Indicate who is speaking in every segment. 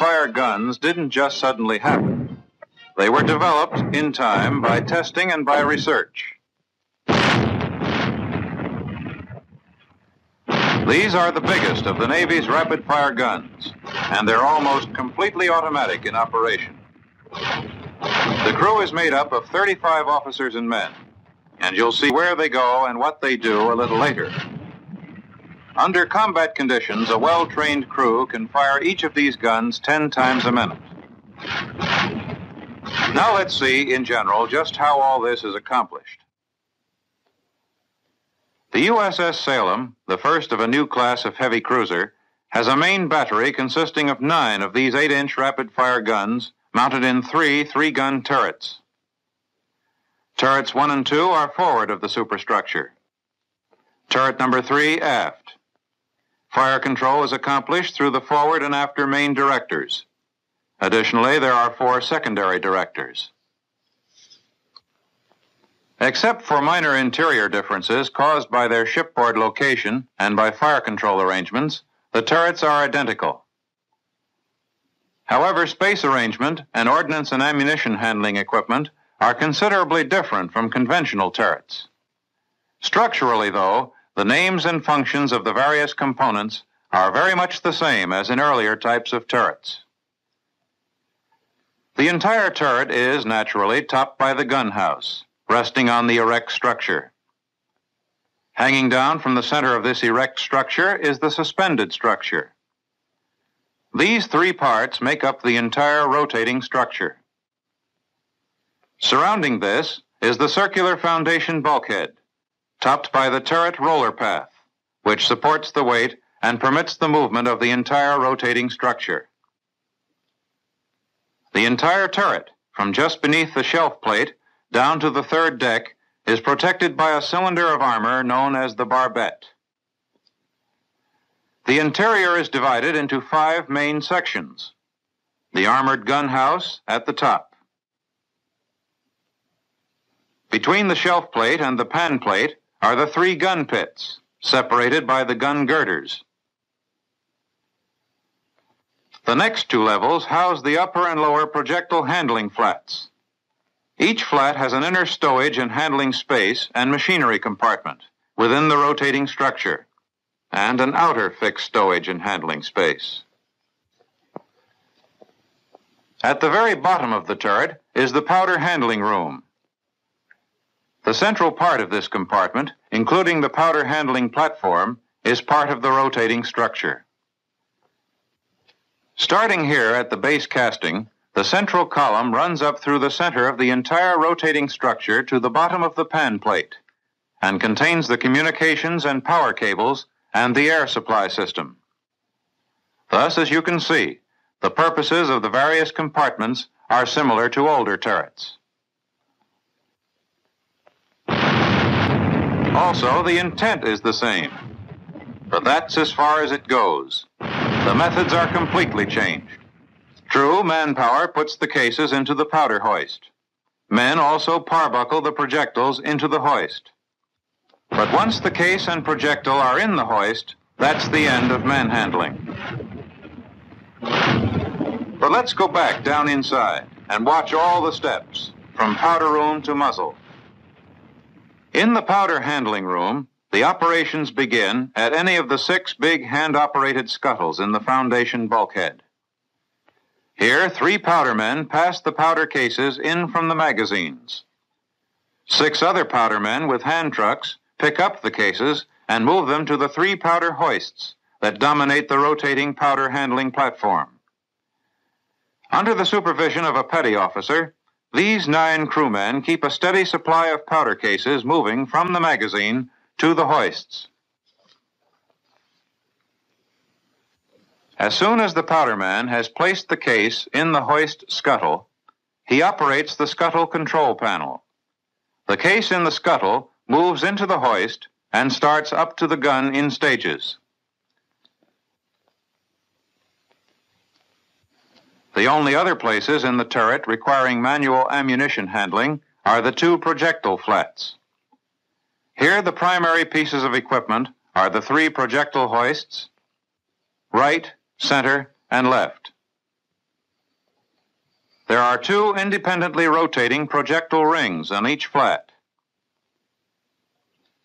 Speaker 1: fire guns didn't just suddenly happen. They were developed in time by testing and by research. These are the biggest of the Navy's rapid fire guns, and they're almost completely automatic in operation. The crew is made up of 35 officers and men, and you'll see where they go and what they do a little later. Under combat conditions, a well trained crew can fire each of these guns 10 times a minute. Now let's see, in general, just how all this is accomplished. The USS Salem, the first of a new class of heavy cruiser, has a main battery consisting of nine of these 8 inch rapid fire guns mounted in three three gun turrets. Turrets 1 and 2 are forward of the superstructure. Turret number 3 aft. Fire control is accomplished through the forward and after main directors. Additionally, there are four secondary directors. Except for minor interior differences caused by their shipboard location and by fire control arrangements, the turrets are identical. However, space arrangement and ordnance and ammunition handling equipment are considerably different from conventional turrets. Structurally, though, the names and functions of the various components are very much the same as in earlier types of turrets. The entire turret is, naturally, topped by the gun house resting on the erect structure. Hanging down from the center of this erect structure is the suspended structure. These three parts make up the entire rotating structure. Surrounding this is the circular foundation bulkhead, topped by the turret roller path, which supports the weight and permits the movement of the entire rotating structure. The entire turret, from just beneath the shelf plate down to the third deck is protected by a cylinder of armor known as the barbette. The interior is divided into five main sections. The armored gun house at the top. Between the shelf plate and the pan plate are the three gun pits, separated by the gun girders. The next two levels house the upper and lower projectile handling flats. Each flat has an inner stowage and handling space and machinery compartment within the rotating structure, and an outer fixed stowage and handling space. At the very bottom of the turret is the powder handling room. The central part of this compartment, including the powder handling platform, is part of the rotating structure. Starting here at the base casting, the central column runs up through the center of the entire rotating structure to the bottom of the pan plate and contains the communications and power cables and the air supply system. Thus, as you can see, the purposes of the various compartments are similar to older turrets. Also, the intent is the same, but that's as far as it goes. The methods are completely changed. True, manpower puts the cases into the powder hoist. Men also parbuckle the projectiles into the hoist. But once the case and projectile are in the hoist, that's the end of manhandling. But let's go back down inside and watch all the steps, from powder room to muzzle. In the powder handling room, the operations begin at any of the six big hand operated scuttles in the foundation bulkhead. Here, three powder men pass the powder cases in from the magazines. Six other powder men with hand trucks pick up the cases and move them to the three powder hoists that dominate the rotating powder handling platform. Under the supervision of a petty officer, these nine crewmen keep a steady supply of powder cases moving from the magazine to the hoists. As soon as the powderman has placed the case in the hoist scuttle, he operates the scuttle control panel. The case in the scuttle moves into the hoist and starts up to the gun in stages. The only other places in the turret requiring manual ammunition handling are the two projectile flats. Here, the primary pieces of equipment are the three projectile hoists, right, center, and left. there are two independently rotating projectile rings on each flat.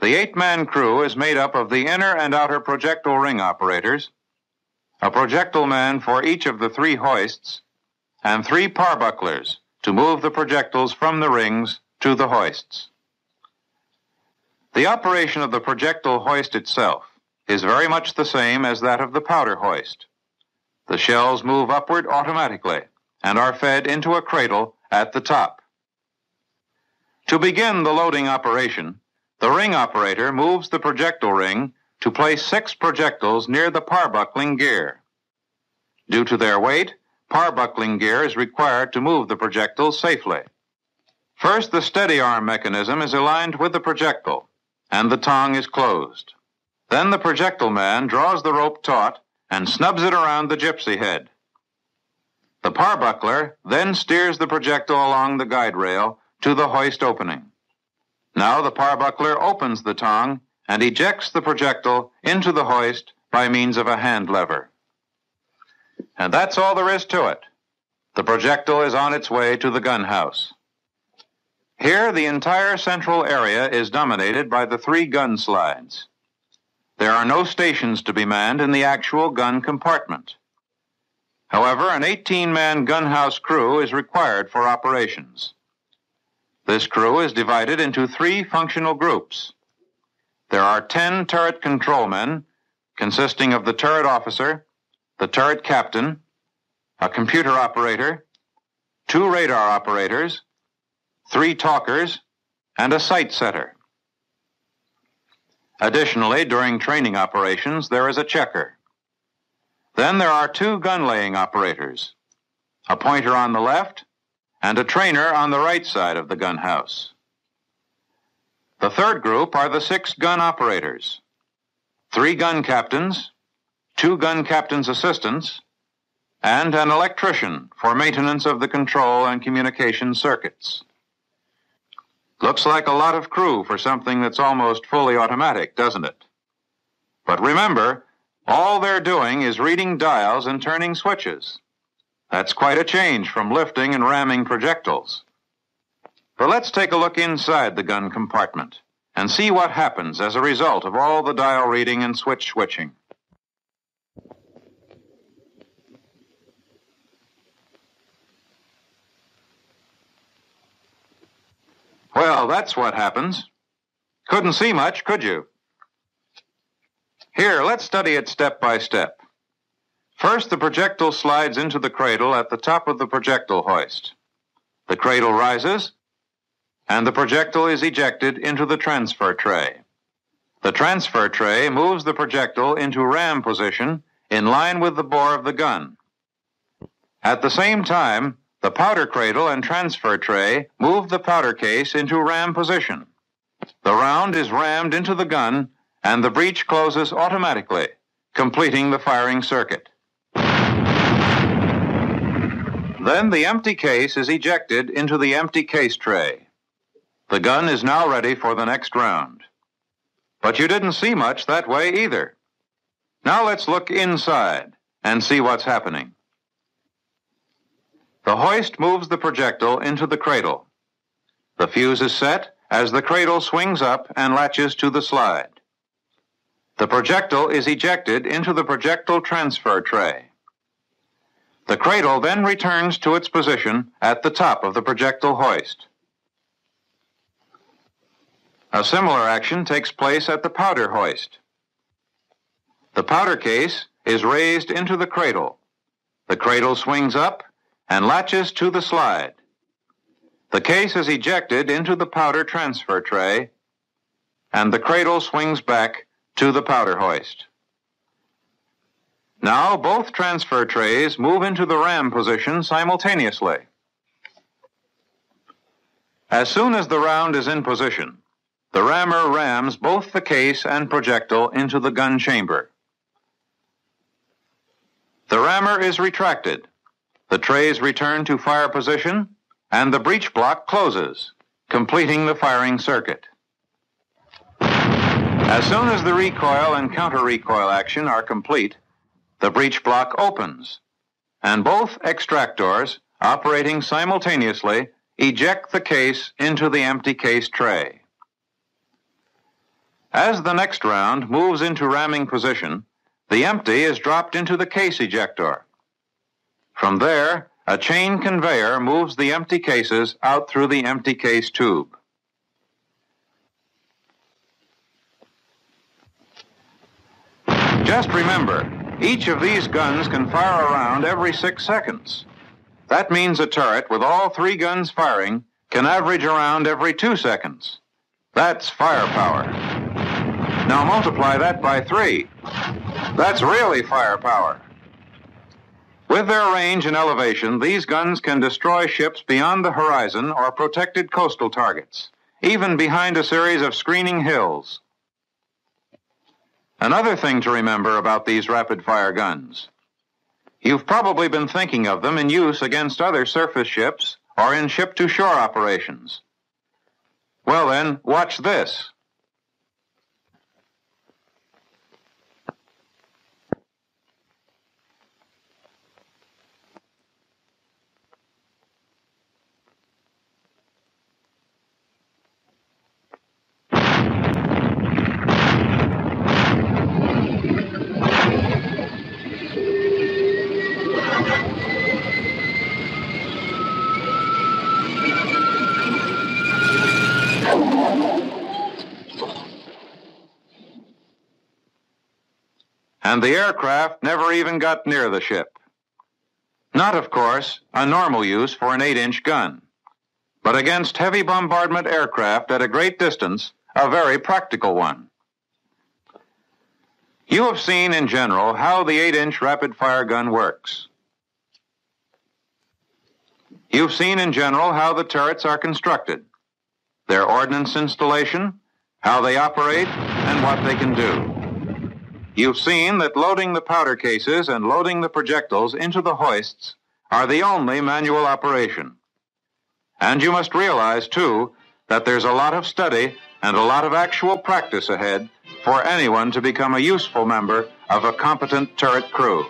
Speaker 1: The eight-man crew is made up of the inner and outer projectile ring operators, a projectile man for each of the three hoists, and three parbucklers to move the projectiles from the rings to the hoists. The operation of the projectile hoist itself is very much the same as that of the powder hoist. The shells move upward automatically and are fed into a cradle at the top. To begin the loading operation, the ring operator moves the projectile ring to place six projectiles near the parbuckling gear. Due to their weight, parbuckling gear is required to move the projectiles safely. First, the steady arm mechanism is aligned with the projectile, and the tongue is closed. Then the projectile man draws the rope taut and snubs it around the gypsy head. The parbuckler then steers the projectile along the guide rail to the hoist opening. Now the parbuckler opens the tongue and ejects the projectile into the hoist by means of a hand lever. And that's all there is to it. The projectile is on its way to the gun house. Here, the entire central area is dominated by the three gun slides. There are no stations to be manned in the actual gun compartment. However, an 18-man gunhouse crew is required for operations. This crew is divided into three functional groups. There are 10 turret control men, consisting of the turret officer, the turret captain, a computer operator, two radar operators, three talkers, and a sight setter. Additionally, during training operations, there is a checker. Then there are two gun laying operators, a pointer on the left and a trainer on the right side of the gun house. The third group are the six gun operators, three gun captains, two gun captain's assistants, and an electrician for maintenance of the control and communication circuits. Looks like a lot of crew for something that's almost fully automatic, doesn't it? But remember, all they're doing is reading dials and turning switches. That's quite a change from lifting and ramming projectiles. But let's take a look inside the gun compartment and see what happens as a result of all the dial reading and switch switching. Well, that's what happens. Couldn't see much, could you? Here, let's study it step by step. First, the projectile slides into the cradle at the top of the projectile hoist. The cradle rises, and the projectile is ejected into the transfer tray. The transfer tray moves the projectile into ram position in line with the bore of the gun. At the same time, the powder cradle and transfer tray move the powder case into ram position. The round is rammed into the gun and the breech closes automatically, completing the firing circuit. Then the empty case is ejected into the empty case tray. The gun is now ready for the next round. But you didn't see much that way either. Now let's look inside and see what's happening. The hoist moves the projectile into the cradle. The fuse is set as the cradle swings up and latches to the slide. The projectile is ejected into the projectile transfer tray. The cradle then returns to its position at the top of the projectile hoist. A similar action takes place at the powder hoist. The powder case is raised into the cradle. The cradle swings up and latches to the slide. The case is ejected into the powder transfer tray, and the cradle swings back to the powder hoist. Now both transfer trays move into the ram position simultaneously. As soon as the round is in position, the rammer rams both the case and projectile into the gun chamber. The rammer is retracted, the trays return to fire position, and the breech block closes, completing the firing circuit. As soon as the recoil and counter recoil action are complete, the breech block opens, and both extractors operating simultaneously, eject the case into the empty case tray. As the next round moves into ramming position, the empty is dropped into the case ejector. From there, a chain conveyor moves the empty cases out through the empty case tube. Just remember, each of these guns can fire a round every six seconds. That means a turret with all three guns firing can average around every two seconds. That's firepower. Now multiply that by three. That's really firepower. With their range and elevation, these guns can destroy ships beyond the horizon or protected coastal targets, even behind a series of screening hills. Another thing to remember about these rapid fire guns. You've probably been thinking of them in use against other surface ships or in ship to shore operations. Well then, watch this. And the aircraft never even got near the ship. Not, of course, a normal use for an 8 inch gun, but against heavy bombardment aircraft at a great distance, a very practical one. You have seen in general how the 8 inch rapid fire gun works. You've seen in general how the turrets are constructed, their ordnance installation, how they operate, and what they can do. You've seen that loading the powder cases and loading the projectiles into the hoists are the only manual operation. And you must realize, too, that there's a lot of study and a lot of actual practice ahead for anyone to become a useful member of a competent turret crew.